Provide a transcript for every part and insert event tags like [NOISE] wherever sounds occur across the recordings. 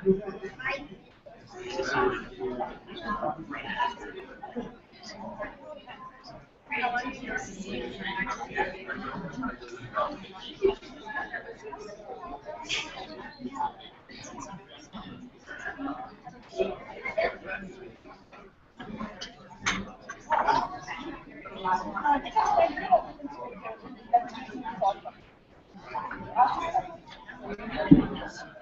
To you.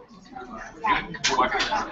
other ones are sitting there.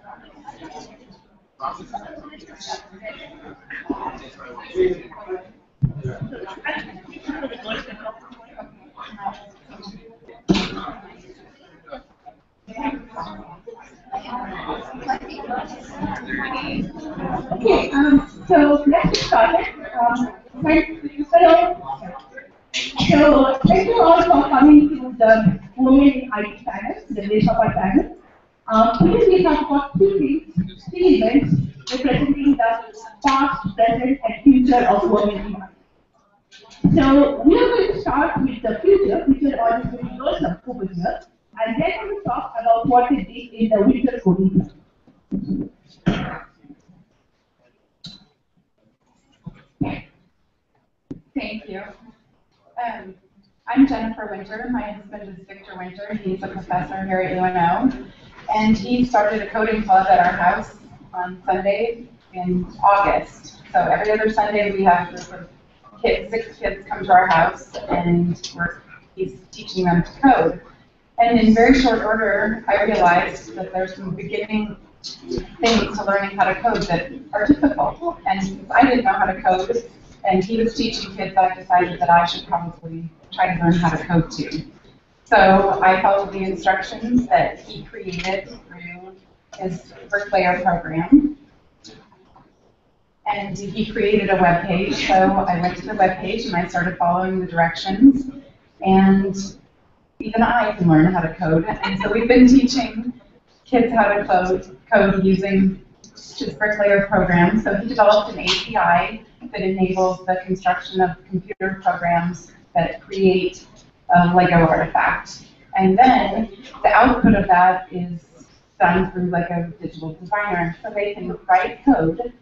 Okay, um, so get started. Um. So thank you all for coming to the Women in IT panel, the Desapa panel. Um, we have got three things, three events representing the past, present, and future of IT. So we are going to start with the future, which are all the of over here, and then we will talk about what they did in the winter coding. Thank you. Um, I'm Jennifer Winter. My husband is Victor Winter. He's a professor here at UNO. And he started a coding club at our house on Sunday in August. So every other Sunday we have kids, six kids come to our house and we're, he's teaching them to code. And in very short order, I realized that there's some beginning things to learning how to code that are difficult. And I didn't know how to code, and he was teaching kids, I decided that I should probably try to learn how to code too. So I followed the instructions that he created through his bricklayer program. And he created a web page, so I went to the web page and I started following the directions. And even I can learn how to code. And so we've been teaching kids how to code, code using his bricklayer program. So he developed an API that enables the construction of computer programs that create Uh, a Lego artifact. And then the output of that is done through like a Digital Designer. So they can write code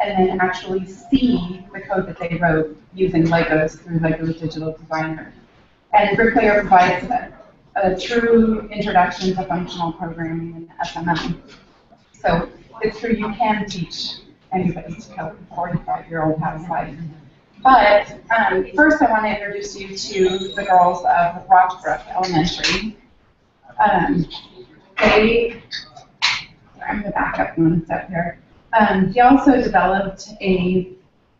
and then actually see the code that they wrote using Legos through Lego Digital Designer. And Bricklayer provides a, a true introduction to functional programming in SML. So it's true you can teach anybody to code, a 45-year-old housewife. But um, first I want to introduce you to the girls of Rockbrook Elementary. Um, they, I'm going to back up one step here. Um, he also developed a,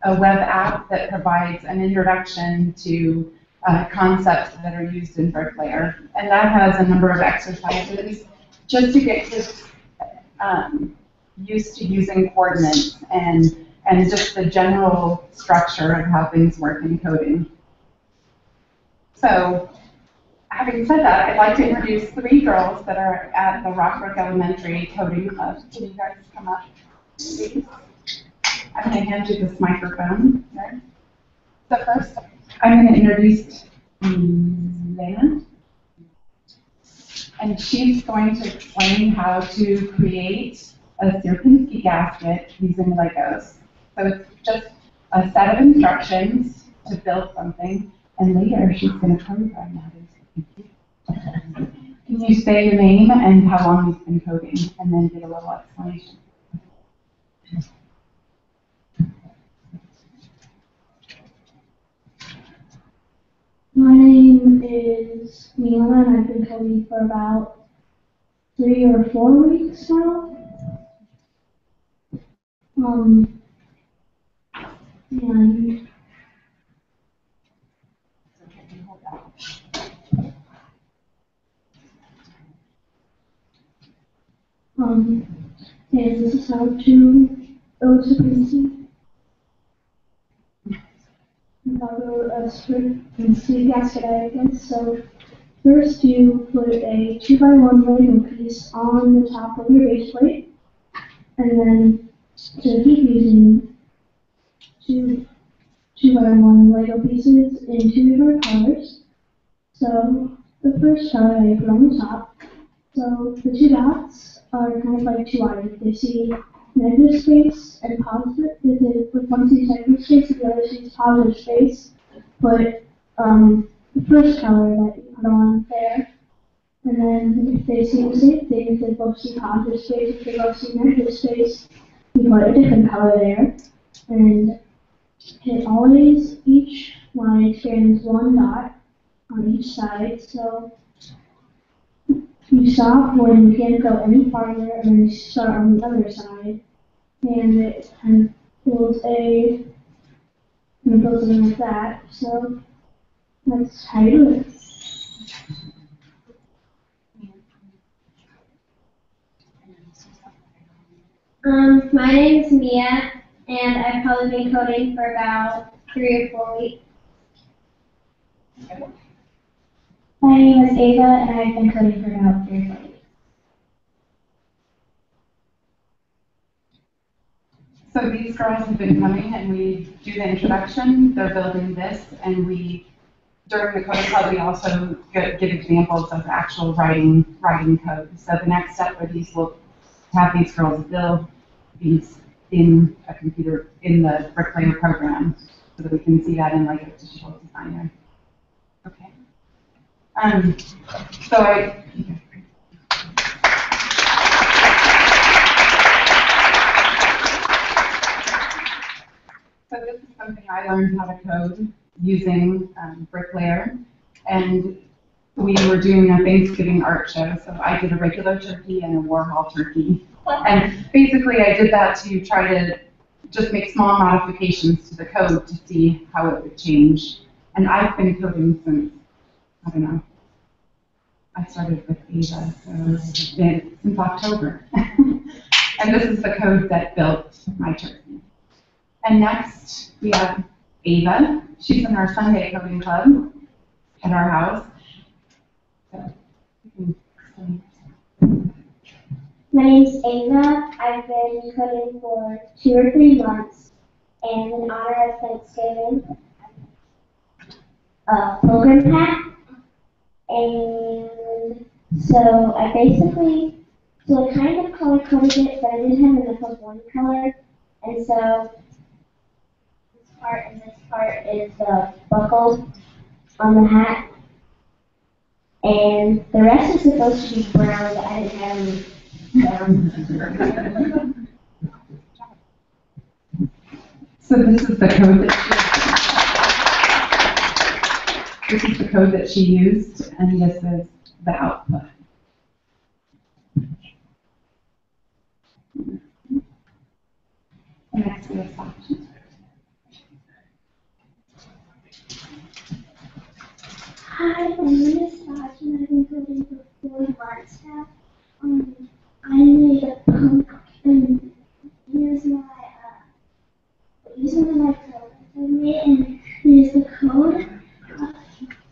a web app that provides an introduction to uh, concepts that are used in Bricklayer. And that has a number of exercises just to get kids um, used to using coordinates and, and just the general structure of how things work in coding. So, having said that, I'd like to introduce three girls that are at the Rockbrook Elementary Coding Club. Can you guys come up, please? I'm going to hand you this microphone. So first, I'm going to introduce um, Lena. And she's going to explain how to create a Sierpinski gasket using Legos. So it's just a set of instructions to build something, and later she's going to program to Can you say your name and how long you've been coding, and then give a little explanation? My name is Mila, and I've been coding for about three or four weeks now. Um, and um, and this is how to to PC. Another a strip and see yesterday again. So first you put a two by one Lego piece on the top of your base plate, and then to keep using two two by one Lego pieces in two different colors. So the first color I put on the top. So the two dots are kind of like two eyes. They see negative space and positive, if one sees negative space, and the other sees positive space, put, um, the first color that you put on there. And then if they see the same thing, if they both see positive space, if they both see negative space, you put a different color there. And it always, each line expands one dot on each side, so you stop when you can't go any farther, and then you start on the other side and it kind of builds a and it builds something like that. So that's how you do it. Um, my name is Mia, and I've probably been coding for about three or four weeks. My name is Ava, and I've been coding for about three or four weeks. So these girls have been coming and we do the introduction, they're building this, and we, during the code club, we also gi- give examples of actual writing, writing code. So the next step for these will have these girls build these in a computer, in the Bricklayer program, so that we can see that in like a digital designer. Okay. Um, so I, So this is something I learned how to code using um, Bricklayer. And we were doing a Thanksgiving art show, so I did a regular turkey and a Warhol turkey. And basically I did that to try to just make small modifications to the code to see how it would change. And I've been coding since, I don't know, I started with Ava, so since October. [LAUGHS] And this is the code that built my turkey. And next, we have Ava. She's in our Sunday coding club at our house. So. My name's Ava. I've been coding for two or three months, and in honor of Thanksgiving, a pilgrim hat. And so I basically, so I kind of color coded it, but I didn't have enough of one color, and so this part and this part is the buckle on the hat. And the rest is supposed to be brown, but I didn't have any So this is the code that she, this is the code that she used, and this is the output. Hi, my name is Saj, and I've been coding for four months now. Um, I made a and here's my, uh, using my code I made, and here's the code. Uh,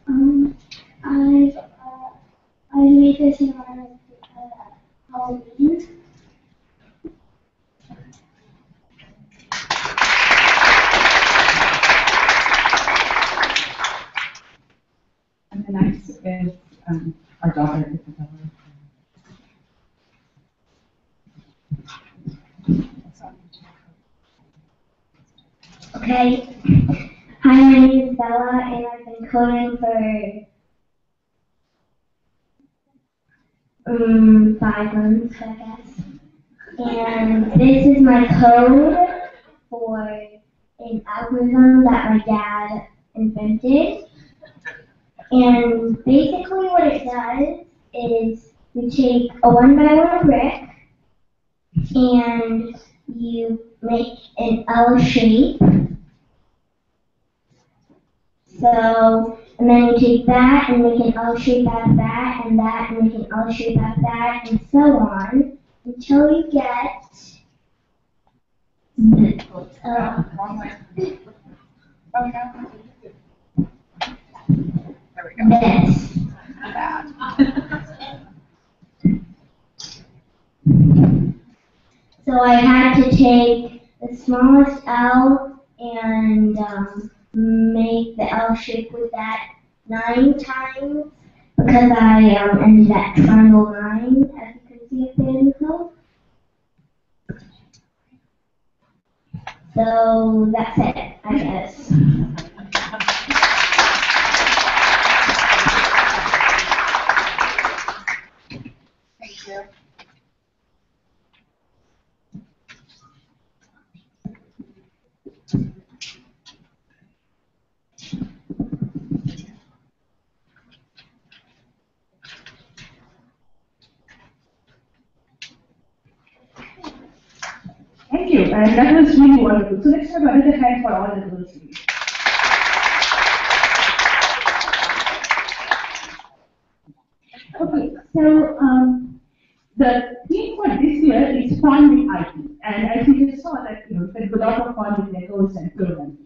um, I've, uh, I made this in of uh, Halloween. And the next is um, our daughter, Isabella. Okay. Hi, my name is Bella, and I've been coding for um five months, I guess. And this is my code for an algorithm that my dad invented. And basically, what it does is you take a one by one brick and you make an L shape. So, and then you take that and make an L shape out of that, and that and make an L shape out of that, and so on, until get we go. this. [LAUGHS] So I had to take the smallest L and um, make the L shape with that nine times because I um, ended at triangle nine, as you can see in the code. So that's it, I guess. And that was really wonderful. So let's have another hand for all the girls. Okay, so um, the theme for this year is fun with IT, and as you just saw that, you know, there's a lot of fun with Legos and programming.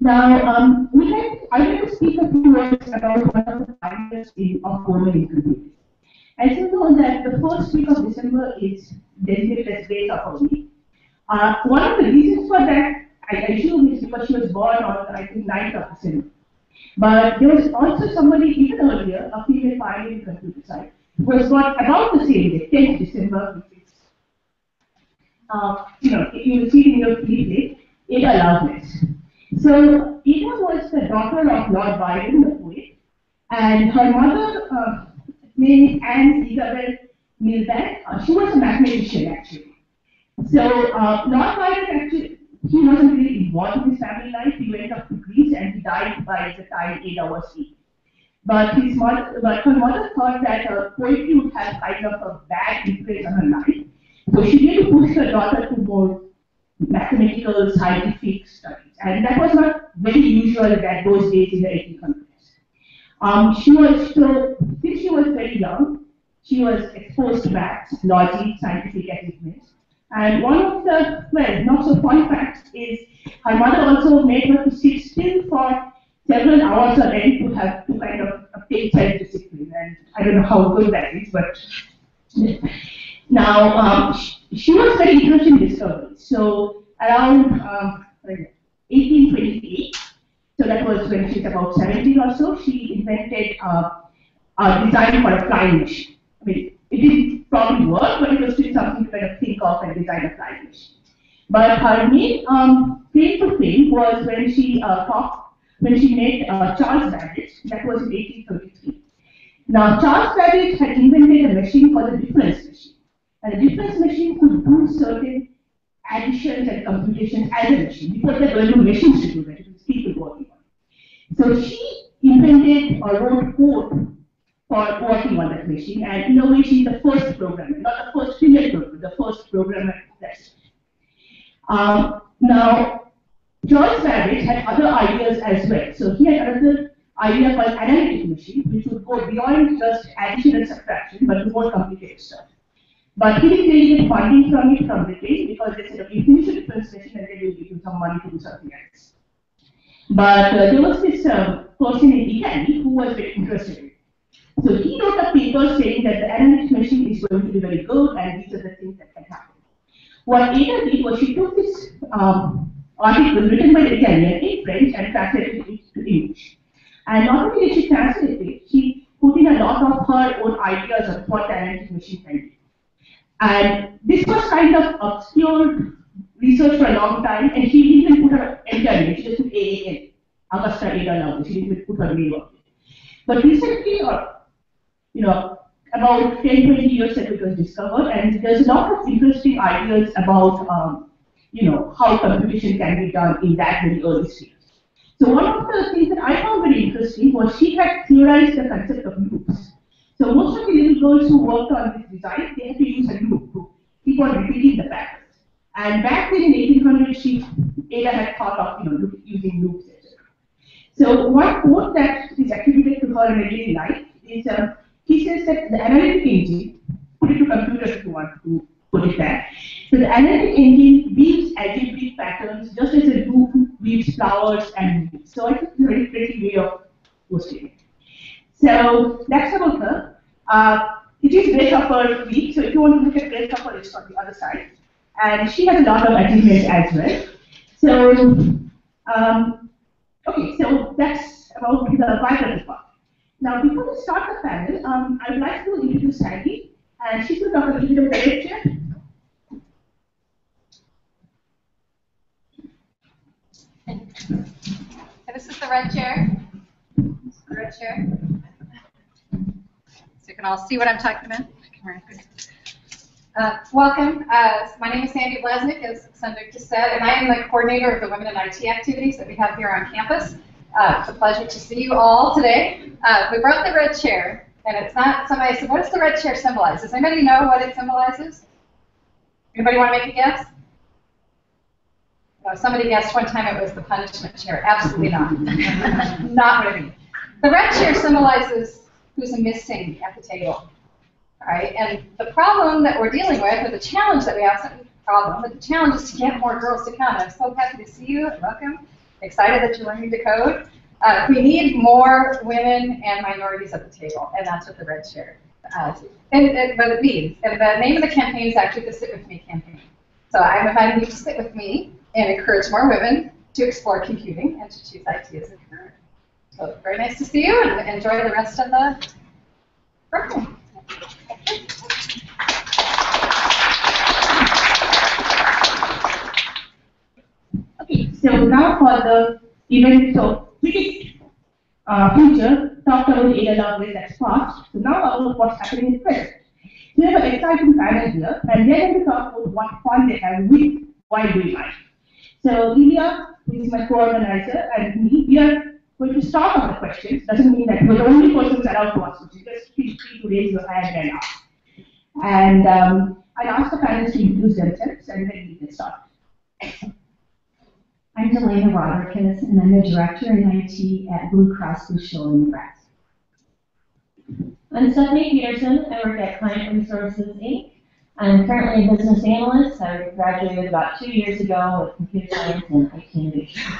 Now, um, we like, I like to speak a few words about one of the in of women in. As you know that the first week of December is designated as Grace Hopper Week. Uh, one of the reasons for that, I assume, is because she was born on, I think, 9th of December. But there was also somebody even earlier, a female pioneer in computer science, who was born about the same day, 10th December, uh, you know, if you see in your leaflet, Ada Lovelace. So Ada was the daughter of Lord Byron, the poet, and her mother, uh, named Anne Isabel Milbanke, uh, she was a mathematician actually. So, uh, Lord Byron actually, he wasn't really involved in his family life. He went up to Greece and he died by the time Ada was eight. But his mother, but her mother thought that uh, poetry would have kind of a bad influence on her life. So she did push her daughter to more mathematical, scientific studies. And that was not very usual at those days in the 1800s. Um, she was, so, since she was very young, she was exposed to maths, logic, scientific achievements. And one of the, well, not so fun facts is her mother also made her to sit still for several hours a day to have to kind of obtain self-discipline. And I don't know how good that is, but [LAUGHS] now um, she, was very interested in discovery. So around um, 1828, so that was when she was about 17 or so, she invented uh, a design for a flying machine. I mean, it didn't probably work, but it was still something to kind of think of and design a flying machine. But her main um, to fame was when she uh, talked, when she made uh, Charles Babbage, that was in 1833. Now, Charles Babbage had invented a machine called the difference machine. And the difference machine could do certain additions and computations as a machine, because there were no machines to do that, it was people working on it. So she invented or wrote code for working on that machine, and in a the first programmer, not the first female programmer, the first programmer um, Now, George Babbage had other ideas as well. So he had another idea called analytic machine, which would go beyond just addition and subtraction, but more complicated stuff. But he didn't really get funding from it from Britain because they said, okay, finish the differentiation and then we'll give you some money to do something else. But uh, there was this um, person in Italy who was very interested in. So he wrote a paper saying that the analytic machine is going to be very good and these are the things that can happen. What Ada did was she took this um, article written by the Italian in French and translated it to English. And not only did she translate it, she put in a lot of her own ideas of what the analytic machine can do. And this was kind of obscure research for a long time, and she didn't even put her entire name, she just put AAN, Augusta Ada Lovelace, she didn't even put her name on it. But recently, or, you know, about 10, 20 years ago it was discovered, and there's a lot of interesting ideas about, um, you know, how computation can be done in that very early stage. So one of the things that I found very interesting was she had theorized the concept of loops. So most of the little girls who worked on this design, they had to use a loop to keep on repeating the patterns. And back then in 1800, she, Ada had thought of, you know, using loops, etc. So one quote that is attributed to her in her daily life is, uh, he says that the analytic engine, put it to computer if you want to put it there. So the analytic engine weaves algebraic patterns just as a loop weaves flowers and leaves. So I think it's a very pretty way of posting it. So that's about her. Uh, it is Grace Hopper week, so if you want to look at Grace Hopper, it's on the other side. And she has a lot of achievements as well. So, um, okay, so that's about the biography part. Now, before we start the panel, um, I would like to introduce Sandy, and she's going to a about the red chair. Okay, This is the red chair. The red chair. So you can all see what I'm talking about. Uh, welcome. Uh, my name is Sandy Blaznik, as Sandra just said, and I am the coordinator of the Women in IT activities that we have here on campus. Uh, it's a pleasure to see you all today. Uh, we brought the red chair, and it's not somebody said, what does the red chair symbolize? Does anybody know what it symbolizes? Anybody want to make a guess? Somebody guessed one time it was the punishment chair. Absolutely not. [LAUGHS] not what I mean. The red chair symbolizes who's missing at the table. Right, and the problem that we're dealing with, or the challenge that we have, problem, but the challenge is to get more girls to come. I'm so happy to see you. Welcome. Excited that you're learning to code. Uh, we need more women and minorities at the table, and that's what the red chair uh, and, and what it means. And the name of the campaign is actually the Sit With Me campaign. So I'm inviting you to sit with me and encourage more women to explore computing and to choose IT as a career. So very nice to see you and enjoy the rest of the program. So now for the events of we uh, future, talked about Ada Lovelace that's past, so now about what's happening in present. We have an exciting panel here, and they're going to talk about what fun they have with while doing life. So Ilya, who is my co-organizer, and me, we are going to start on the questions. Doesn't mean that we're the only persons allowed to ask questions. Just feel free to raise your hand and ask. And um, I ask the panelists to introduce themselves, and then we can start. I'm Delana Rodriguez, and I'm the director in IT at Blue Cross Blue Shield in Nebraska. I'm Stephanie Peterson. I work at Client Resources Inc. I'm currently a business analyst. I graduated about two years ago with computer science and IT innovation.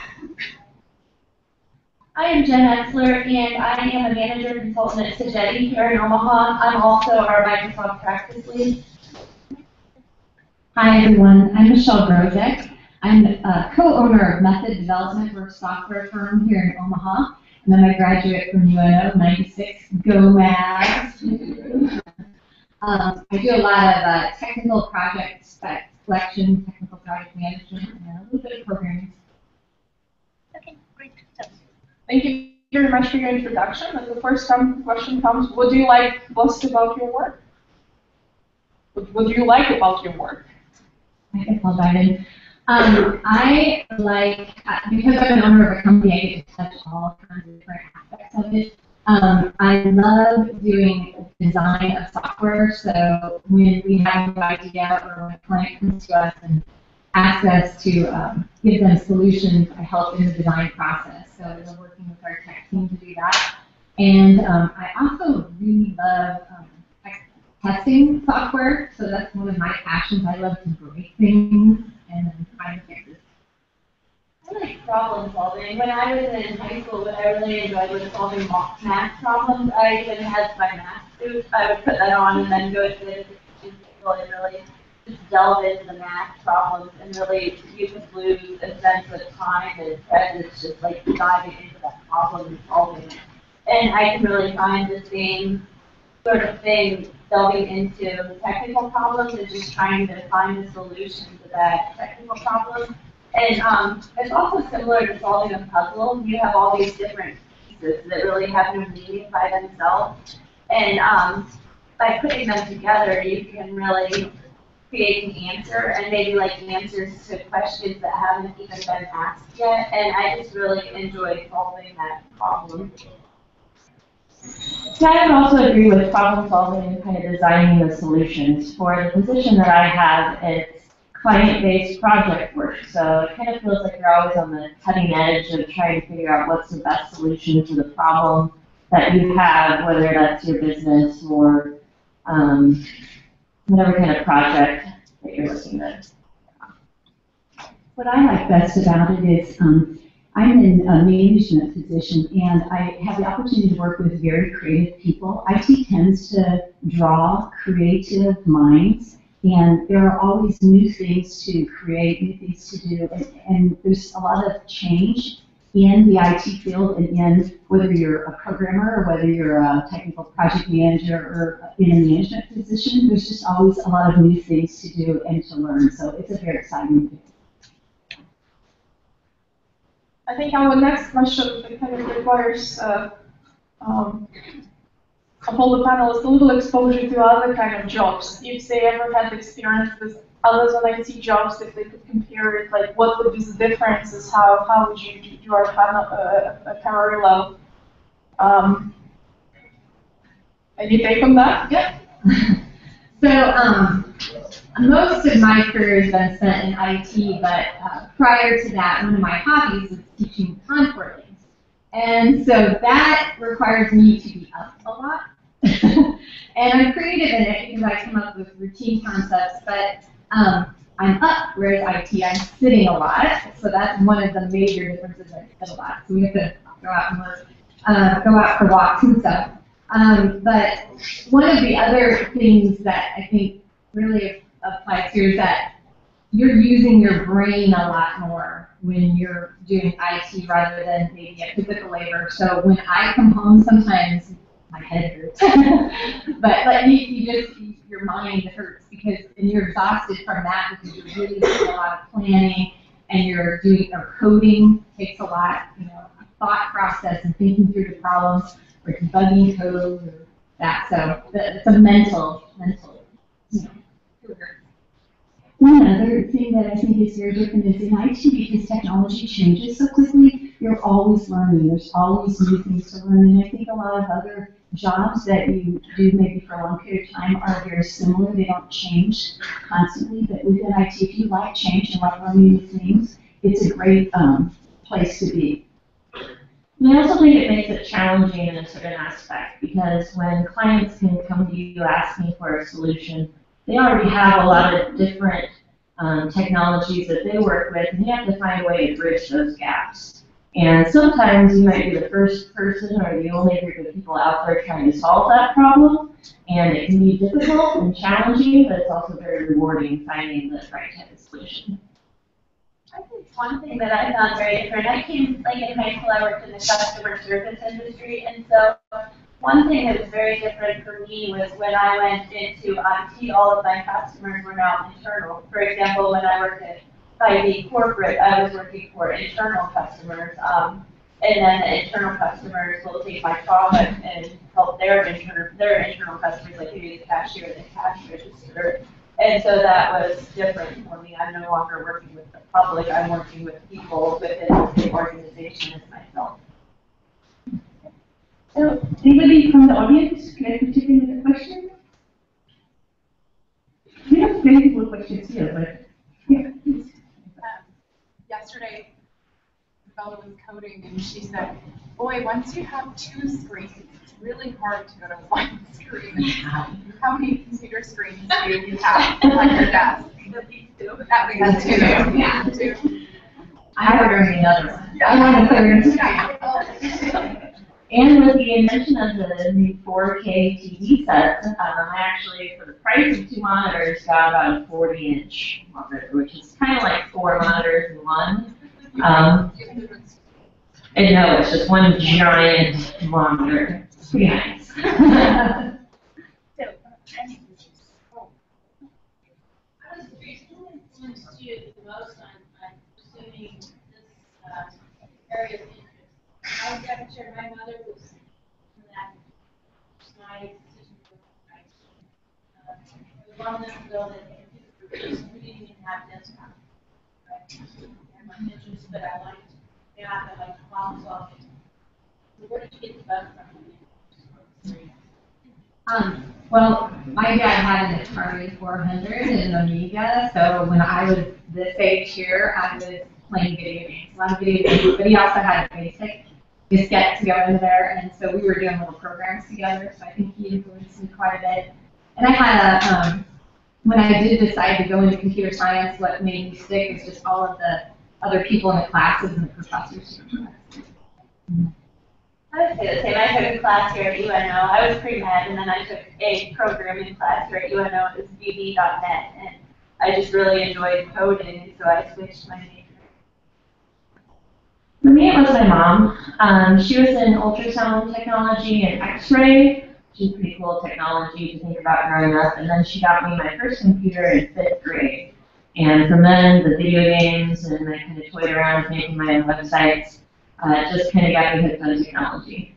I am Jen Etzler, and I am a manager consultant at Sogeti here in Omaha. I'm also our Microsoft practice lead. Hi, everyone. I'm Michelle Grozek. I'm a co-owner of Method Development. We're a software firm here in Omaha. And I'm a graduate from UNO 96. Go Mavs. um, I do a lot of uh, technical project spec selection, technical project management, and a little bit of programming. Okay, great. Thank you very much for your introduction. And the first question comes, what do you like most about your work? What, what do you like about your work? I guess I'll dive in. Um, I like, uh, because I'm an owner of a company, I get to touch all kinds of different aspects of it. Um, I love doing design of software, so when we have an idea or when a client comes to us and access to um, give them solutions. I help in the design process, so we're working with our tech team to do that. And um, I also really love um, testing software, so that's one of my passions. I love to break things and fix it. I like problem solving. When I was in high school, what I really enjoyed was solving math problems. I even had my math suit. I would put that on and then go to the kitchen table and really just delve into the math problems and really you could lose a sense of time and presence just like diving into that problem and solving it. And I can really find the same sort of thing delving into technical problems and just trying to find a solution that technical problem. And um, it's also similar to solving a puzzle. You have all these different pieces that really have no meaning by themselves. And um, by putting them together, you can really create an answer and maybe like answers to questions that haven't even been asked yet. And I just really enjoy solving that problem. I would also agree with problem solving and kind of designing the solutions. For the position that I have, it's client-based project work. So it kind of feels like you're always on the cutting edge of trying to figure out what's the best solution to the problem that you have, whether that's your business or um, whatever kind of project that you're looking at. What I like best about it is, um, I'm in a management position and I have the opportunity to work with very creative people. IT tends to draw creative minds and there are always new things to create, new things to do, and, and there's a lot of change in the IT field and in whether you're a programmer or whether you're a technical project manager or in a management position, there's just always a lot of new things to do and to learn. So it's a very exciting thing. I think our next question kind of requires uh, um, of all panelists a little exposure to other kind of jobs. If they ever had experience with others on IT jobs, if they could compare it, like what would be the differences? How how would you do our panel uh, a parallel? Um, any take on that? Yeah. [LAUGHS] so, um, most of my career has been spent in IT, but uh, prior to that, one of my hobbies was teaching contour. And so that requires me to be up a lot. [LAUGHS] and I'm creative in it because I come up with routine concepts, but um, I'm up, whereas IT, I'm sitting a lot. So that's one of the major differences. I sit a lot. So we have to go out and work, uh, go out for walks and stuff. Um, but one of the other things that I think really applies here is that you're using your brain a lot more when you're doing IT rather than maybe a physical labor. So when I come home, sometimes my head hurts. [LAUGHS] but like you, you just your mind hurts because and you're exhausted from that because you're really doing a lot of planning and you're doing or coding takes a lot, you know, thought process and thinking through the problems or debugging code or that. So it's a mental mental. One other thing that I think is very different is in IT, because technology changes so quickly, you're always learning. There's always new things to learn. And I think a lot of other jobs that you do maybe for a long period of time are very similar. They don't change constantly. But within IT, if you like change and like learning new things, it's a great um, place to be. And I also think it makes it challenging in a certain aspect because when clients can come to you asking for a solution, they already have a lot of different um, technologies that they work with, and you have to find a way to bridge those gaps. And sometimes you might be the first person or the only group of people out there trying to solve that problem, and it can be difficult and challenging, but it's also very rewarding finding the right type of solution. I think one thing that I found very different, I came, like in high school, I worked in the customer service industry, and so one thing that was very different for me was when I went into IT, all of my customers were now internal. For example, when I worked at 5 corporate, I was working for internal customers, um, and then the internal customers will take my product and help their internal, their internal customers, like maybe the cashier, the cash register, and so that was different for me. I'm no longer working with the public. I'm working with people within the same organization as myself. So, anybody from the audience care to chip in with a question? We have many people questions here, but yeah, please. Yesterday, Bella was coding and she said, boy, once you have two screens, it's really hard to go to one [LAUGHS] screen. How many computer screens do you have on your desk? At least two. At least two, yeah, two. I bring another one. Yeah. I want a third. And with the invention of the new 4K TV sets, um, I actually, for the price of two monitors, got about a 40 inch monitor, which is kind of like four monitors in one. Um, and no, it's just one giant monitor. It's pretty nice. So, I I was curious, you the most on, on pursuing this, uh, area I was having sure my mother was that, my decision to, I, uh, it was long enough ago that we didn't have desktop. Right? And my interest, but I liked, yeah, I liked problem solving. So where did you get the bug from? Um, well, my dad had an Atari 400 and an Amiga, so when I was this age here, I was playing video games, a lot of video games, but he also had a basic diskette to go in there, and so we were doing little programs together, so I think he influenced me quite a bit. And I had a, um, when I did decide to go into computer science, what made me stick is just all of the other people in the classes and the professors. I would say the same. I took a class here at UNO. I was pre-med, and then I took a programming class here at UNO. It was VB.net, and I just really enjoyed coding, so I switched my major. For me, it was my mom. Um, she was in ultrasound technology and X-ray, is pretty cool technology to think about growing up. And then she got me my first computer in fifth grade. And from then, the video games and I kind of toyed around with making my own websites. Uh, just kind of got me hooked on technology.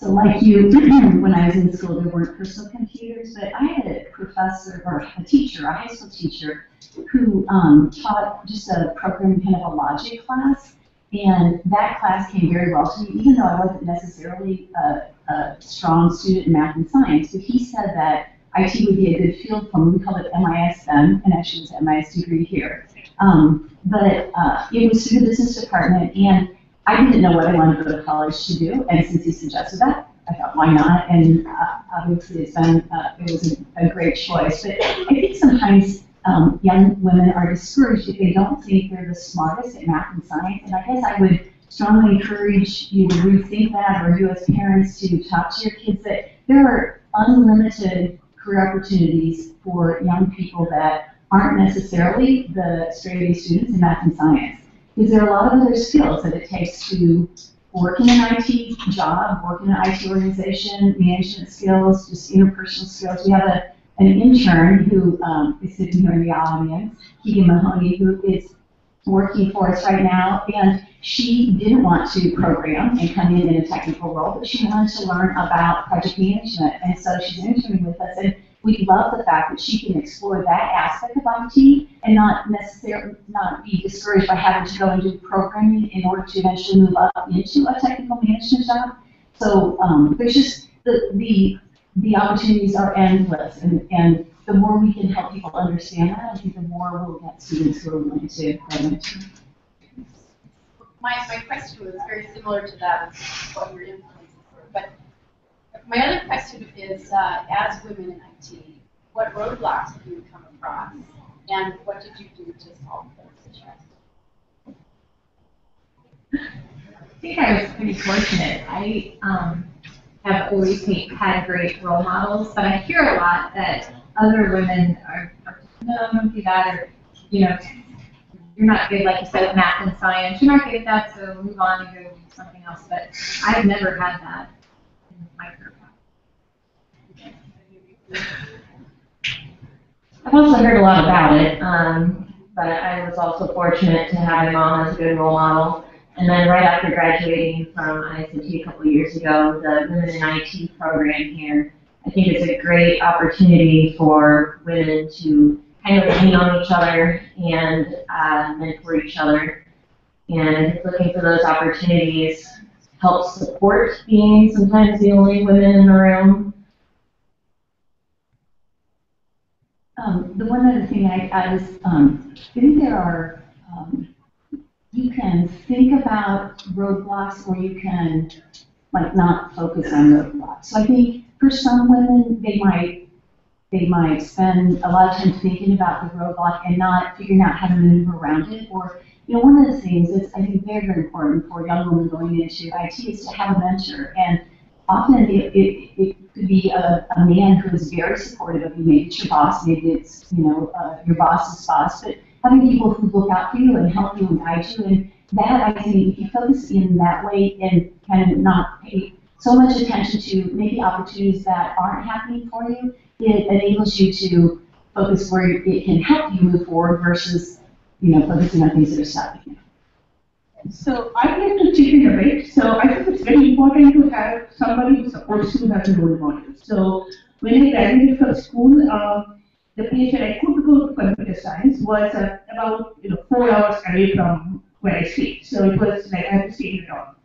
So like you, [CLEARS THROAT] when I was in school, there weren't personal computers, but I had a professor or a teacher, a high school teacher, who um, taught just a program, kind of a logic class. And that class came very well to me, even though I wasn't necessarily a, a strong student in math and science. But he said that IT would be a good field for me. We called it MIS then, and actually it's an MIS degree here. Um, but uh, it was through the business department, and I didn't know what I wanted to go to college to do. And since he suggested that, I thought, why not? And uh, obviously, it's been uh, it was a, a great choice. But I think sometimes um, young women are discouraged if they don't think they're the smartest at math and science. And I guess I would strongly encourage you to rethink that, or you as parents to talk to your kids that there are unlimited career opportunities for young people that aren't necessarily the straight A students in math and science. Because there are a lot of other skills that it takes to work in an IT job, work in an IT organization, management skills, just interpersonal skills. We have a, an intern who um, is sitting here in the audience, Keegan Mahoney, who is working for us right now, and she didn't want to program and come in in a technical role, but she wanted to learn about project management, and so she's interning with us, and we love the fact that she can explore that aspect of IT and not necessarily not be discouraged by having to go and do programming in order to eventually move up into a technical management job. So um, there's just the, the the opportunities are endless, and, and the more we can help people understand that, I think the more we'll get students who are willing to into. My, my question was very similar to that, of what your influences were, but my other question is, uh, as women in IT, what roadblocks have you come across? And what did you do to solve those issues? I think I was pretty fortunate. I um, have always had great role models, but I hear a lot that other women are, are no, don't do that, or, you know, you're not good, like you said, at math and science, you're not good at that, so move on and go do something else. But I've never had that in my career. I've also heard a lot about it, um, but I was also fortunate to have my mom as a good role model. And then right after graduating from IS&T a couple years ago, the Women in IT program here, I think it's a great opportunity for women to kind of lean on each other and uh, mentor each other. And looking for those opportunities helps support being sometimes the only women in the room. Um, the one other thing I, I was, um, I think there are, can think about roadblocks or you can like not focus on roadblocks. So I think for some women, they might they might spend a lot of time thinking about the roadblock and not figuring out how to maneuver around it. Or, you know, one of the things that's I think very, very important for young women going into IT is to have a mentor. And often it, it, it could be a, a man who is very supportive of you. Maybe it's your boss, maybe it's, you know, uh, your boss's boss, but having people who look out for you and help you and guide you. And that, I think, if you focus in that way and kind of not pay so much attention to maybe opportunities that aren't happening for you, it enables you to focus where it can help you move forward versus, you know, focusing on things that are stopping you. So I'd like to chip in a bit. So I think it's very important to have somebody who supports you as a role model. So when I graduated from school, uh, the where I could go to computer science was uh, about you know four hours away from where I stayed. So it was like I had to stay in town.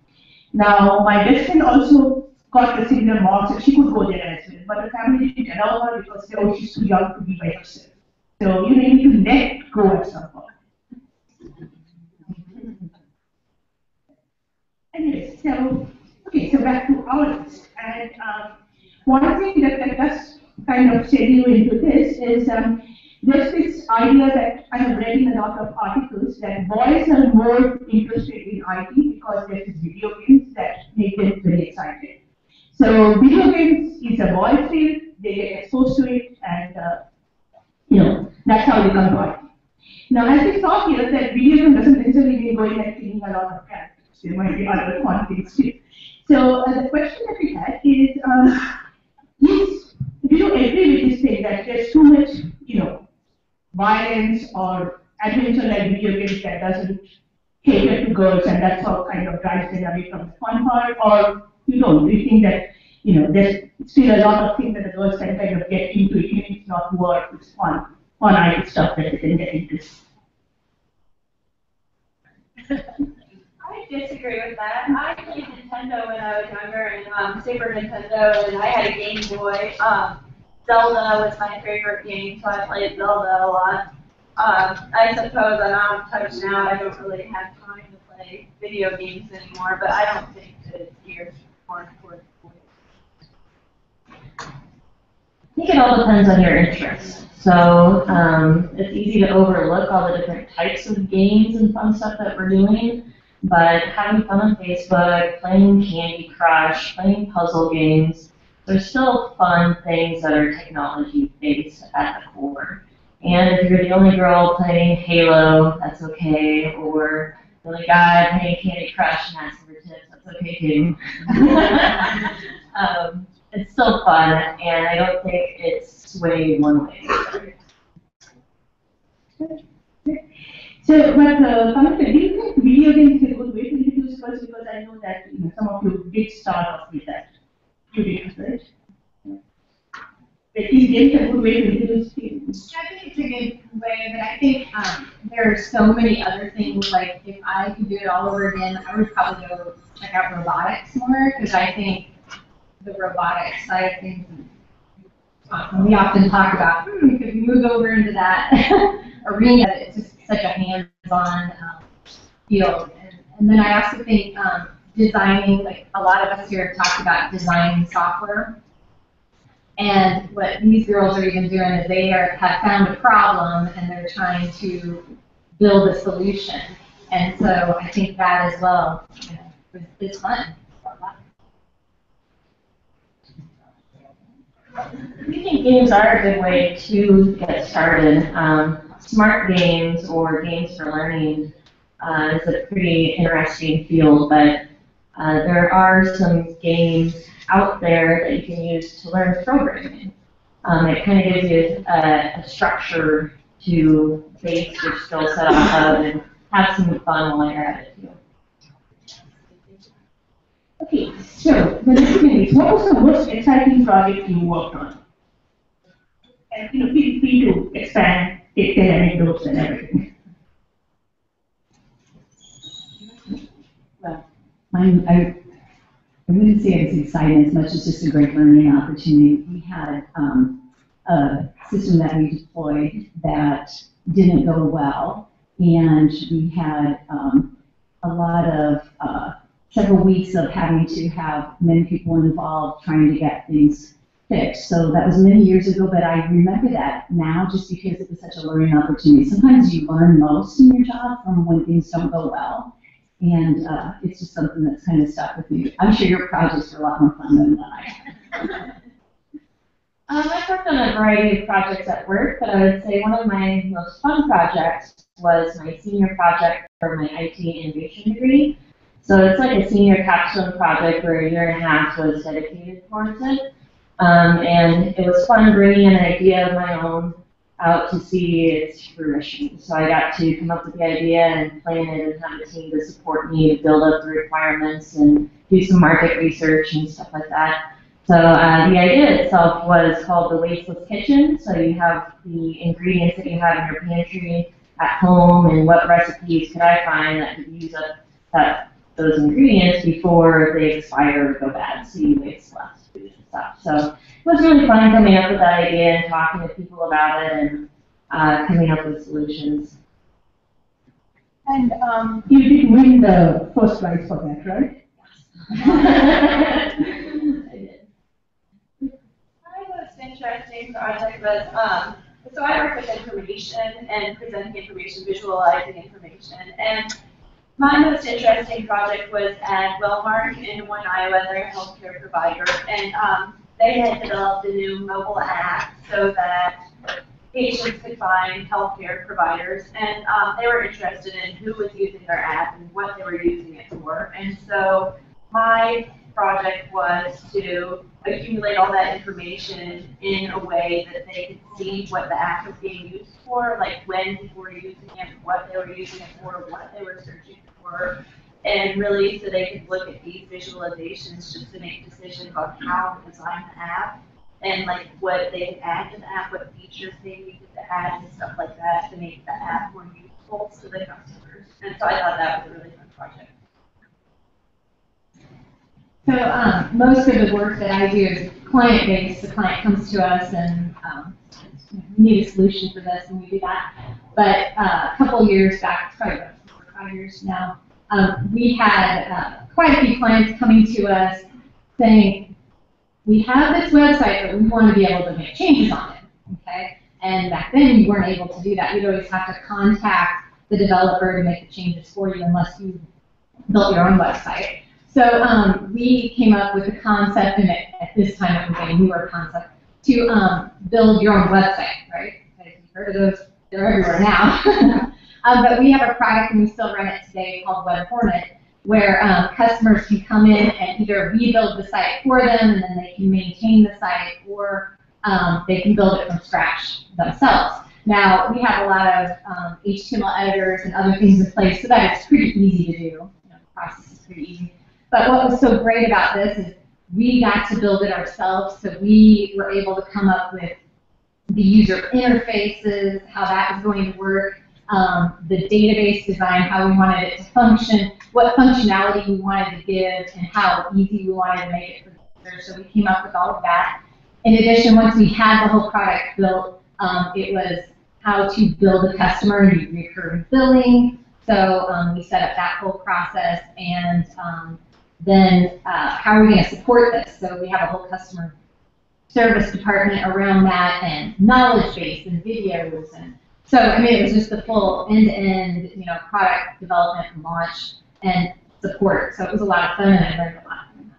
Now my best friend also got the similar marks and she could go there as well. But the family didn't allow her because they oh she's too young to be by herself. So you need to let go at some point. Anyway, so okay, so back to our list. And um, one thing that, that does kind of steady you into this is um, there's this idea that I have read in a lot of articles that boys are more interested in IT because there's video games that make them very excited. So video games is a boy field, they get exposed to it, and uh, you know that's how they come to IT. Now, as we saw here, that video game doesn't necessarily mean going and killing a lot of characters. There might be other fun things too. So uh, the question that we had is, um, is, do you agree with this thing that there's too much, you know, violence or adventure like video games that doesn't cater to girls and that's all kind of drives them away from the fun part? Or you don't? Do you think that, you know, there's still a lot of things that the girls can kind of get into, even if it's not work, it's fun, fun IT stuff that they can get into? [LAUGHS] I disagree with that. I played Nintendo when I was younger, and um, Super Nintendo, and I had a Game Boy. Um, Zelda was my favorite game, so I played Zelda a lot. Um, I suppose I'm out of touch now. I don't really have time to play video games anymore, but I don't think that you're more important. I think it all depends on your interests. So um, it's easy to overlook all the different types of games and fun stuff that we're doing, but having fun on Facebook, playing Candy Crush, playing puzzle games, there's still fun things that are technology based at the core. And if you're the only girl playing Halo, that's okay, or the only guy playing Candy Crush and asking for tips, that's okay too. [LAUGHS] um, it's still fun, and I don't think it's swayed one way. So, but uh, Pamela, do you think video games is a good way to introduce girls? Because I know that you know, some of you did start off with that. You did, right? But these games a good way to introduce people. I think it's a good way, but I think um, there are so many other things. Like if I could do it all over again, I would probably go check out robotics more because I think the robotics side of things. We often talk about, hmm, could we move over into that [LAUGHS] arena? It's just such a hands-on um, field. And, and then I also think um, designing, like a lot of us here have talked about designing software. And what these girls are even doing is they are, have found a problem and they're trying to build a solution. And so I think that as well you know, is, fun. We think games are a good way to get started. Um, smart games or games for learning uh, is a pretty interesting field, but uh, there are some games out there that you can use to learn programming. Um, it kind of gives you a, a structure to base your skill set off of and have some fun while you're at it. Okay, so the next thing is, what was the most exciting project you worked on? And you know, feel free to expand, take the anecdotes and everything. I'm, I, I wouldn't say it's exciting as much as just a great learning opportunity. We had um, a system that we deployed that didn't go well, and we had um, a lot of, uh, several weeks of having to have many people involved trying to get things fixed. So that was many years ago, but I remember that now just because it was such a learning opportunity. Sometimes you learn most in your job from when things don't go well. And uh, it's just something that's kind of stuck with me. I'm sure your projects are a lot more fun than mine. [LAUGHS] Um, I've worked on a variety of projects at work, but I would say one of my most fun projects was my senior project for my IT innovation degree. So it's like a senior capstone project where a year and a half was dedicated towards it. Um, and it was fun bringing an idea of my own out to see its fruition. So I got to come up with the idea and plan it and have a team to support me to build up the requirements and do some market research and stuff like that. So uh, the idea itself was called the Wasteless Kitchen. So you have the ingredients that you have in your pantry at home and what recipes could I find that could use up that, those ingredients before they expire or go bad, so you waste less stuff. So it was really fun coming up with that idea and talking to people about it and uh, coming up with solutions. And um, you did win the first prize for that, right? My [LAUGHS] most interesting project was, um, so I work with information and presenting information, visualizing information. And my most interesting project was at Wellmark in One, Iowa. They're healthcare provider. And um, they had developed a new mobile app so that patients could find healthcare providers. And um, they were interested in who was using their app and what they were using it for. And so my project was to accumulate all that information in a way that they could see what the app was being used for, like when people were using it, what they were using it for, what they were searching and really so they could look at these visualizations just to make decisions on how to design the app and like what they could add to the app, what features they needed to add and stuff like that to make the app more useful to the customers. And so I thought that was a really fun project. So um, most of the work that I do is client-based. The client comes to us and um, we need a solution for this, and we do that. But uh, a couple years back, probably years now, um, we had uh, quite a few clients coming to us saying, we have this website, but we want to be able to make changes on it. Okay? And back then, you weren't able to do that. You'd always have to contact the developer to make the changes for you unless you built your own website. So um, we came up with the concept, and at this time it was a newer concept, to um, build your own website, right? You've heard of those, they're everywhere now. [LAUGHS] um, but we have a product, and we still run it today, called Web Hornet, where um, customers can come in and either rebuild the site for them, and then they can maintain the site, or um, they can build it from scratch themselves. Now, we have a lot of um, HTML editors and other things in place, so that it's pretty easy to do. You know, the process is pretty easy. But what was so great about this is we got to build it ourselves, so we were able to come up with the user interfaces, how that was going to work, um, the database design, how we wanted it to function, what functionality we wanted to give, and how easy we wanted to make it for the user. So we came up with all of that. In addition, once we had the whole product built, um, it was how to build a customer and do recurring billing. So um, we set up that whole process and um, then uh, how are we going to support this? So we have a whole customer service department around that and knowledge base and videos and so I mean it was just the full end-to-end you know product development and launch and support. So it was a lot of fun and I learned a lot from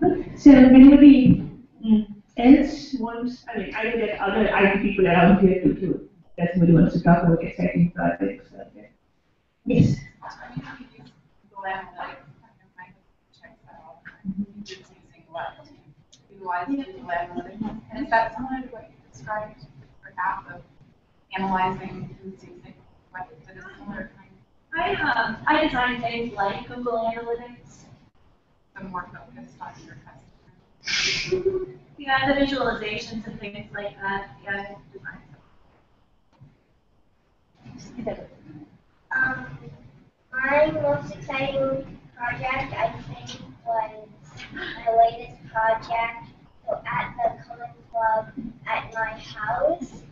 that. So if anybody mm, else wants, I mean, I know that other IT people around here too, too. If somebody wants to talk about exciting projects. yeah. Yes. Is that described half of analyzing who's using what, a similar kind? I, um, I design things like Google Analytics. So more focused on your customer? Yeah, the visualizations and things like that, yeah, Um, my most exciting project, I think, was my latest project. At the Common Club at my house,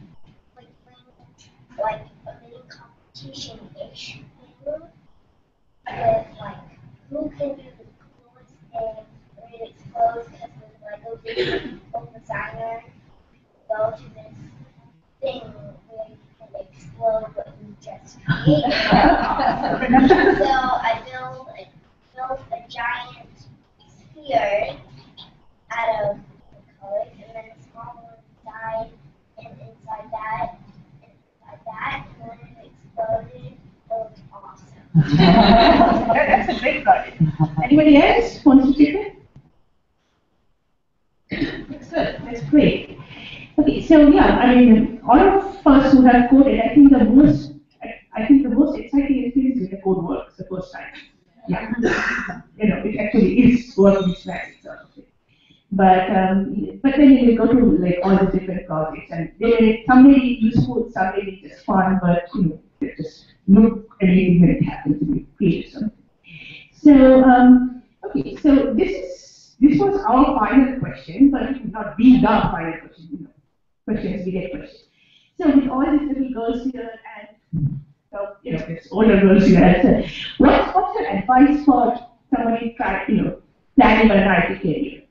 like bring like a mini competition-ish thing with like who can do the coolest thing when it explodes because there's like a big designer go to this thing where you can explode what you just created. so I built a, built a giant sphere out of colors and then and inside that and inside that and when it exploded it was awesome. [LAUGHS] That's a great project. Anybody else wants to chip in? That's good, that's great. Okay, so yeah, I mean, all of us who have coded, I think the most, I, think the most exciting experience is the code works the first time. Yeah. You know, it actually is sort of thing. But, um, but then you go to like all the different projects and they, some may be useful, some may be just fun, but you know, just look when it happens to be something. So, um, okay, so this is, this was our final question, but it would not be the final question, you know. Questions, we get questions. So with all these little girls here and, so, you know, there's older girls here well. What, what's your advice for somebody trying, you know, planning an IT career?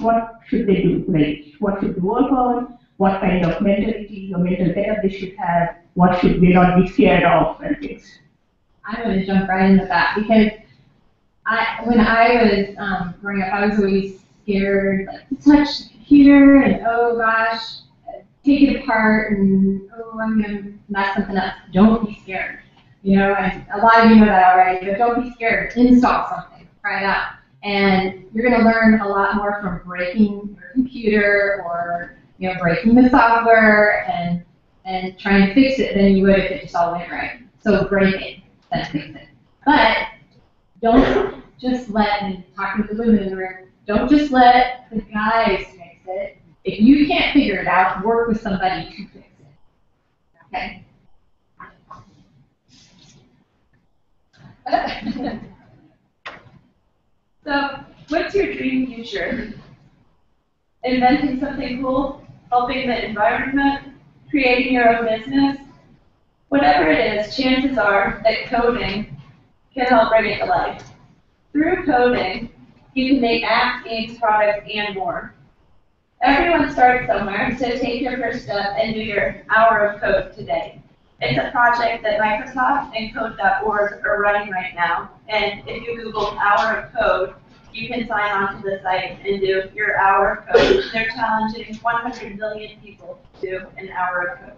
What should they do? Like, what should they work on? What kind of mentality or mental setup they should have? What should they not be scared of and things? I'm going to jump right into that because I, when I was um, growing up, I was always scared like, to touch the computer and oh gosh, take it apart and oh I'm going to mess something up. Don't be scared. You know, and a lot of you know that already, but don't be scared. Install something. Try it out. And you're going to learn a lot more from breaking your computer or you know breaking the software and and trying to fix it than you would if it just all went right. So break it, then fix it. But don't just let, and talking to the women in the room, don't just let the guys fix it. If you can't figure it out, work with somebody to fix it. Okay? [LAUGHS] [LAUGHS] So, what's your dream future? Inventing something cool, helping the environment, creating your own business? Whatever it is, chances are that coding can help bring it to life. Through coding, you can make apps, games, products, and more. Everyone starts somewhere, so take your first step and do your hour of code today. It's a project that Microsoft and Code.org are running right now. And if you Google hour of code, you can sign on to the site and do your hour of code. They're challenging 100 million people to do an hour of code.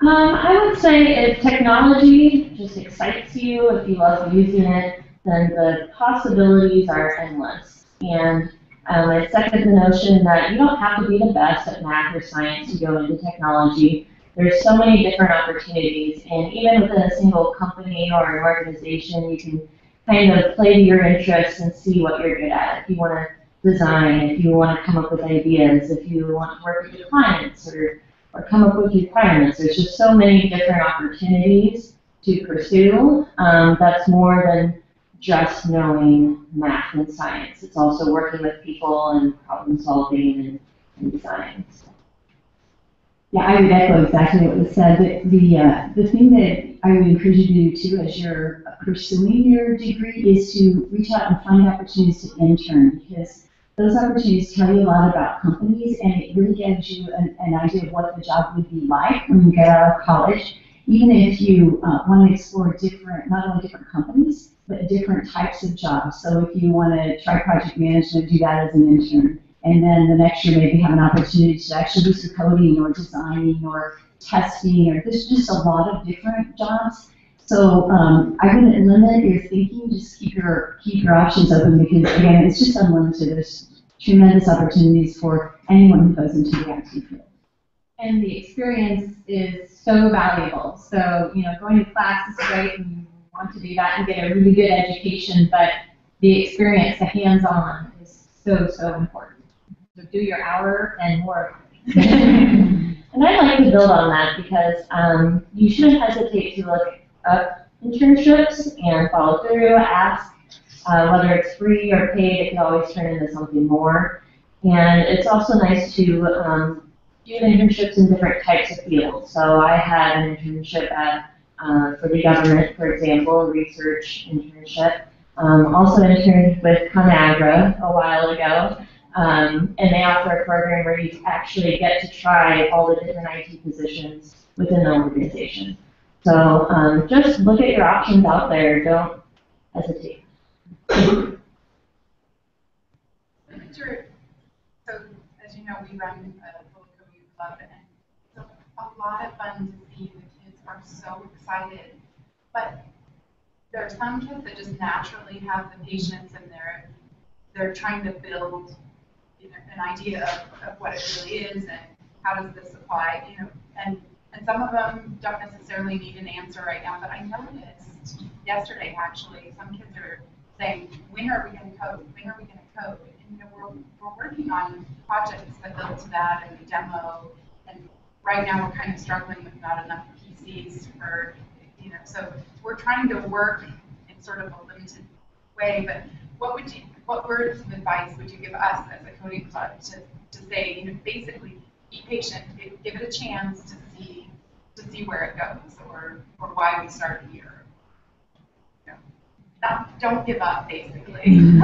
Um, I would say if technology just excites you, if you love using it, then the possibilities are endless. And um, I second the notion that you don't have to be the best at math or science to go into technology. There's so many different opportunities, and even within a single company or an organization, you can kind of play to your interests and see what you're good at. If you want to design, if you want to come up with ideas, if you want to work with your clients or, or come up with requirements, there's just so many different opportunities to pursue. Um, that's more than just knowing math and science. It's also working with people and problem solving and, and design. Yeah, I would echo exactly what was said. The, the, uh, the thing that I would encourage you to do too as you're pursuing your degree is to reach out and find opportunities to intern because those opportunities tell you a lot about companies and it really gives you an, an idea of what the job would be like when you get out of college. Even if you uh, want to explore different, not only different companies, but different types of jobs. So if you want to try project management, do that as an intern. And then the next year maybe have an opportunity to actually do some coding or designing or testing or there's just a lot of different jobs. So um, I wouldn't limit your thinking, just keep your keep your options open because again, it's just unlimited. There's tremendous opportunities for anyone who goes into the IT field. And the experience is so valuable. So, you know, going to class is great and you want to do that and get a really good education, but the experience, the hands-on is so, so important. So do your hour and more. [LAUGHS] and I'd like to build on that because um, you shouldn't hesitate to look up internships and follow through, ask uh, whether it's free or paid, it can always turn into something more. And it's also nice to um, do internships in different types of fields. So I had an internship at, uh, for the government, for example, a research internship. Um, also interned with ConAgra a while ago. Um, and they offer a program where you actually get to try all the different IT positions within the organization. So um, just look at your options out there. Don't hesitate. So, as you know, we run local youth it's a lot of fun to see the kids are so excited. But there are some kids that just naturally have the patience, and they're they're trying to build you know, an idea of, of what it really is and how does this apply, you know, and and some of them don't necessarily need an answer right now. But I noticed yesterday, actually, some kids are saying, when are we going to code? When are we going to code? You know, we're, we're working on projects that build to that and we demo. And right now we're kind of struggling with not enough PCs for, you know, so we're trying to work in sort of a limited way. But what would you, what words of advice would you give us as a coding club to, to say, you know, basically be patient, give it a chance to see, to see where it goes or, or why we started here? Not, don't give up, basically. [LAUGHS]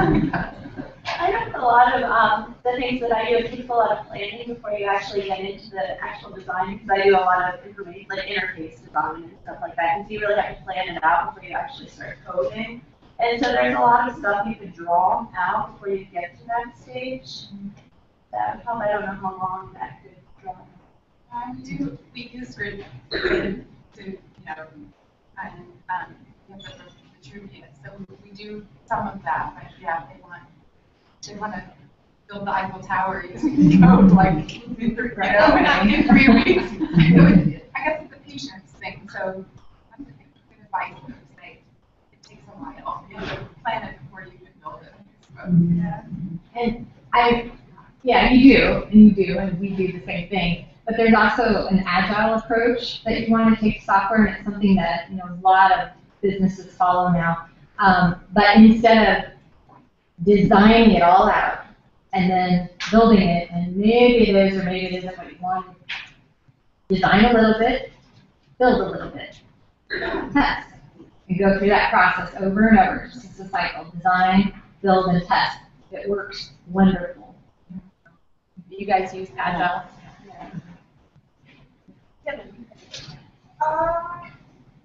I think a lot of um, the things that I do, it takes a lot of planning before you actually get into the actual design, because I do a lot of information, like interface design and stuff like that, and so you really have to plan it out before you actually start coding. And so there's a lot of stuff you can draw out before you get to that stage. That probably, I don't know how long that could draw. Um, do, we use grid to, to, you know, and, um, you know, the, the true data. So we do some of that, but yeah, they want, they want to build the Eiffel Tower using code like in three, you know, in three weeks. [LAUGHS] So it, I guess it's a patience thing. So that's a good advice. Would say it takes a while. You have to plan it before you can build it. Yeah. And I, yeah, you do, and you do, and we do the same thing. But there's also an agile approach that you want to take to software, and it's something that you know a lot of businesses follow now. Um, but instead of designing it all out and then building it, and maybe it is or maybe it isn't what you want, design a little bit, build a little bit, test. You go through that process over and over. It's just a cycle. Design, build, and test. It works wonderful. Do you guys use Agile? Um,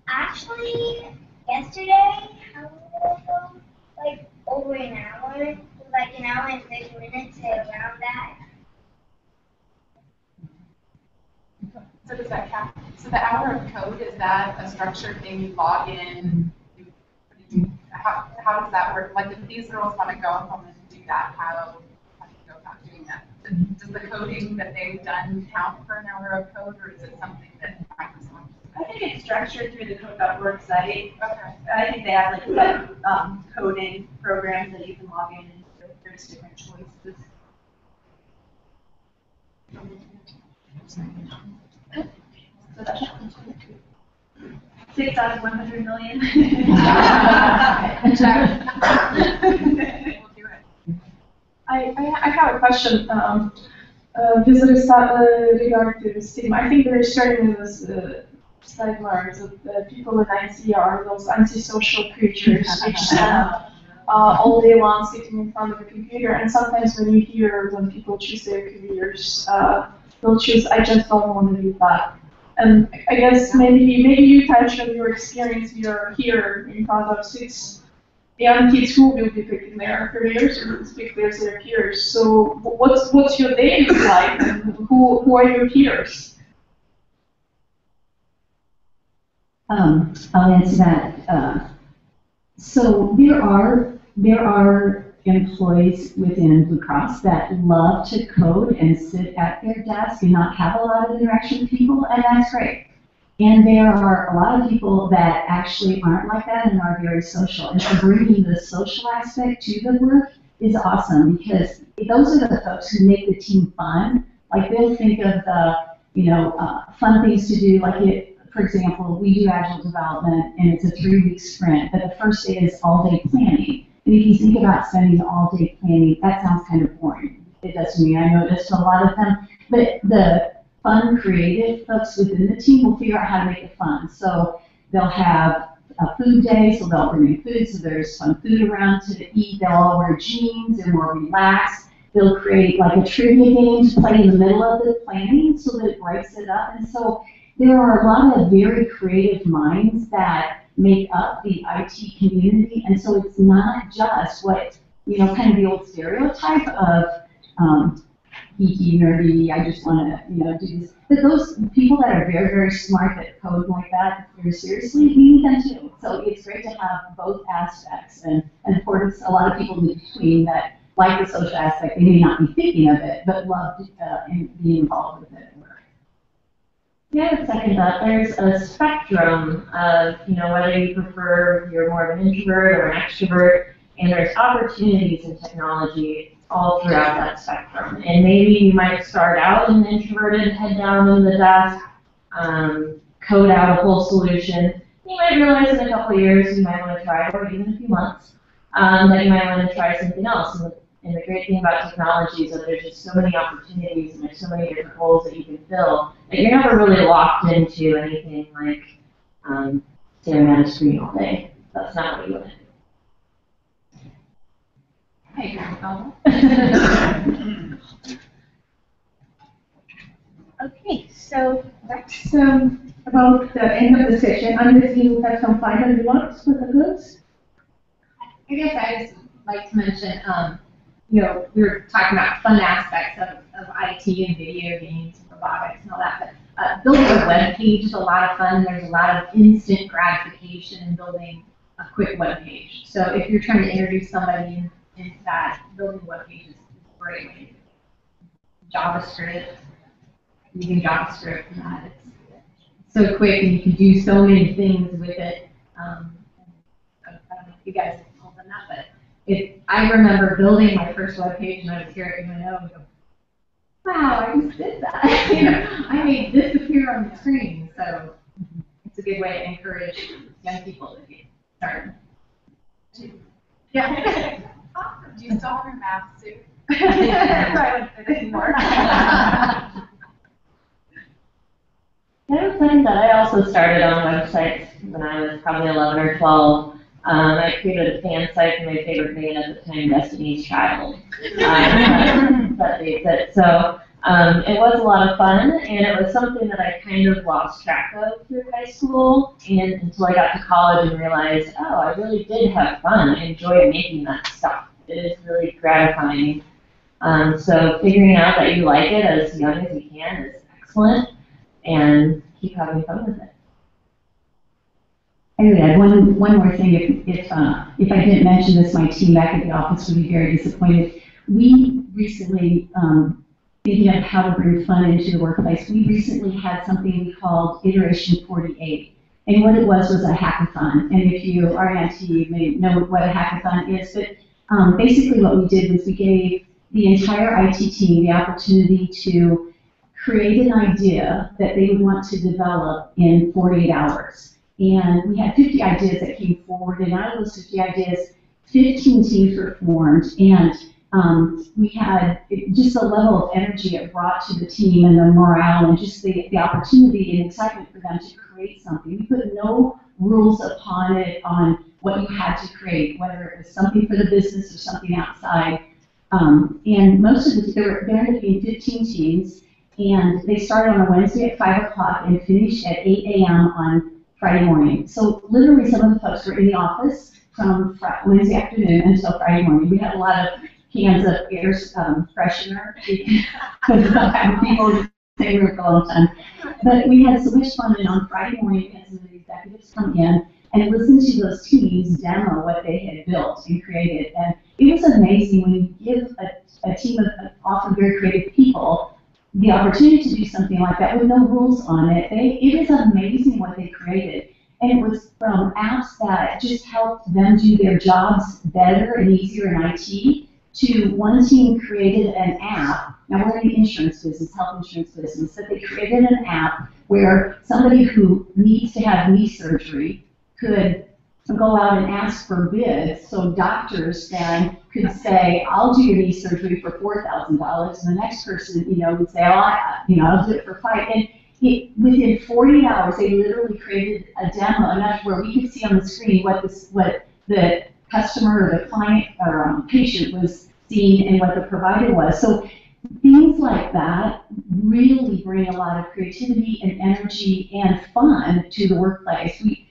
actually, yesterday? Like over an hour, like an hour and 30 minutes to around that. So does that count? So the hour of code, is that a structured thing you log in? How, how does that work? Like if these girls want to go home and do that, how, how do you go about doing that? Does the coding that they've done count for an hour of code or is it something that Microsoft? I think it's structured through the code.org site. Okay. I think they have like set, um, coding programs that you can log in and there's different choices. So that's six out of one hundred million. I, I, I have a question. Um, uh, with regard, uh, regard to stigma, I think there is certainly this uh, stigma that uh, people in IT are those antisocial creatures [LAUGHS] which spend uh, all day long sitting in front of a computer. And sometimes when you hear when people choose their careers, uh, they'll choose, I just don't want to do that. And I guess maybe maybe you touch on your experience. You're here in front of six young kids who will be picking their careers or speak their their peers. So what's what's your day like? And who who are your peers? Um, I'll answer that. Uh, so there are there are employees within Blue Cross that love to code and sit at their desk and not have a lot of interaction with people, and that's great. And there are a lot of people that actually aren't like that and are very social. And so bringing the social aspect to the work is awesome because those are the folks who make the team fun. Like they'll think of the, you know, uh, fun things to do. Like it, for example, we do agile development and it's a three-week sprint, but the first day is all-day planning. And if you think about spending all day planning, that sounds kind of boring. It does to me. I know it to a lot of them. But the fun, creative folks within the team will figure out how to make it fun. So they'll have a food day, so they'll bring in food, so there's fun food around to eat. They'll all wear jeans and more relaxed. They'll create like a trivia game to play in the middle of the planning so that it breaks it up. And so there are a lot of very creative minds that make up the IT community. And so it's not just what, you know, kind of the old stereotype of um, geeky, nerdy, I just want to, you know, do this. But those people that are very, very smart that code like that very seriously, we need them too. So it's great to have both aspects. And, and of course, a lot of people in between that like the social aspect, they may not be thinking of it, but love uh, being involved with it. Yeah, second that. There's a spectrum of, you know, whether you prefer you're more of an introvert or an extrovert, and there's opportunities in technology all throughout that spectrum. And maybe you might start out an introverted, head down in the desk, um, code out a whole solution. You might realize in a couple years you might want to try, or even a few months, um, that you might want to try something else. And and the great thing about technology is that there's just so many opportunities and there's so many different roles that you can fill that you're never really locked into anything like um, staring at a screen all day. That's not what you want to do. Hey, Grandpa. [LAUGHS] Okay, so that's um, about the end of the session, unless you have some final remarks for the girls. I guess I just like to mention, um, you know, we were talking about fun aspects of, of IT and video games, and robotics and all that, but uh, building a web page is a lot of fun. There's a lot of instant gratification in building a quick web page. So if you're trying to introduce somebody in, into that, building a web page is, a great way. JavaScript, using JavaScript and that, it's so quick and you can do so many things with it. Um, I don't know if you guys have all done that, but it, I remember building my first web page and I was here at UNO and go, wow, I just did that. [LAUGHS] you know, I made this appear on the screen. So it's a good way to encourage young people to get started. Yeah. [LAUGHS] Do you still have your math suit? I wouldn't fit anymore. Yeah, I that I also started on websites when I was probably 11 or 12. Um, I created a fan site for my favorite band at the time, Destiny's Child. [LAUGHS] Um, they. So um, it was a lot of fun, and it was something that I kind of lost track of through high school, and until I got to college and realized, oh, I really did have fun. I enjoyed making that stuff. It is really gratifying. Um, so figuring out that you like it as young as you can is excellent and keep having fun with it. Add one, one more thing. If, if, uh, if I didn't mention this, my team back at the office would be very disappointed. We recently, um, thinking of how to bring fun into the workplace, we recently had something called Iteration 48. And what it was was a hackathon. And if you are an IT, you may know what a hackathon is. But um, basically what we did was we gave the entire IT team the opportunity to create an idea that they would want to develop in 48 hours. And we had 50 ideas that came forward, and out of those 50 ideas, 15 teams were formed, and um, we had just the level of energy it brought to the team and the morale and just the, the opportunity and excitement for them to create something. We put no rules upon it on what you had to create, whether it was something for the business or something outside. Um, and most of the, there, there ended up being 15 teams, and they started on a Wednesday at 5 o'clock and finished at 8 a.m. on Friday morning. So literally some of the folks were in the office from Wednesday afternoon until Friday morning. We had a lot of cans of air um, freshener [LAUGHS] people stay here for a long time. But we had so much fun, and on Friday morning, of the executives come in and listen to those teams demo what they had built and created. And it was amazing when you give a, a team of often very creative people the opportunity to do something like that with no rules on it. They, it is amazing what they created. And it was from apps that just helped them do their jobs better and easier in IT to one team created an app. Now we're in the insurance business, health insurance business, that they created an app where somebody who needs to have knee surgery could go out and ask for bids, so doctors then could say, I'll do your knee surgery for four thousand dollars, and the next person, you know, would say, oh, I, you know, I'll do it for five, and it, within forty hours, they literally created a demo enough where we could see on the screen what this, what the customer or the client or um, patient was seeing and what the provider was. So things like that really bring a lot of creativity and energy and fun to the workplace. We,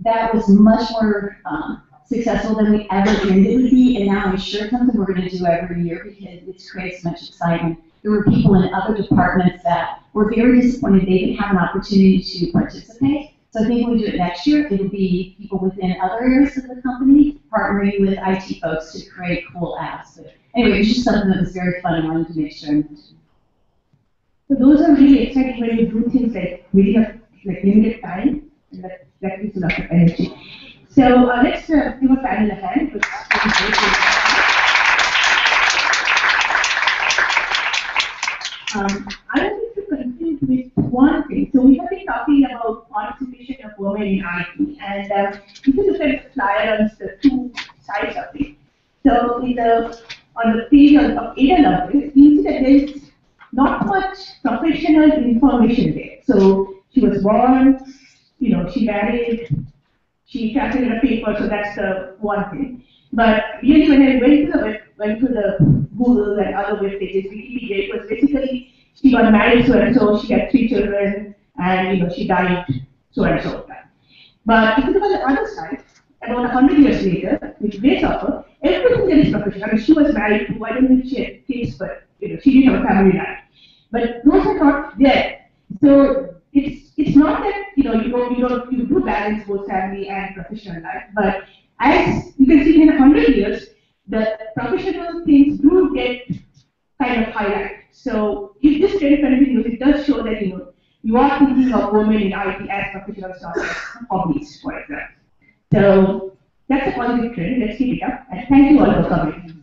that was much more um, successful than we ever dreamed it would be, and now I'm sure something we're going to do every year because it creates much excitement. There were people in other departments that were very disappointed they didn't have an opportunity to participate. So I think when we do it next year, it'll be people within other areas of the company partnering with IT folks to create cool apps. But anyway, it was just something that was very fun and I wanted to make sure. I mentioned. So those are really exciting when you do things like within a like limited time, and a lot of energy. So uh, let's uh, give a panel a hand. Um, I want to conclude with one thing. So we have been talking about participation of women in IT, and uh, if you look at the flyer on the two sides of it, so in the on the page of, of Ada Lovelace, you see that there is not much professional information there. So she was born, you know, she married, she translated a paper, so that's the one thing. But really, when I went to the web, went to the Google and other web pages, Wikipedia, it was basically she got married so and so, she had three children, and you know she died so and so. But if you look on the other side, about a hundred years later, with Grace Hopper, everything there is professional. I mean, she was married to, I don't know she had kids, but you know, she didn't have a family life. But those are not there. So it's it's not that you know you don't you don't you do balance both family and professional life, but as you can see in a hundred years, the professional things do get kind of highlighted. So if this trend continues, it does show that you know you are thinking of women in IT as professionals, not as hobbies, for example. So that's a positive trend. Let's keep it up. And thank you all for coming.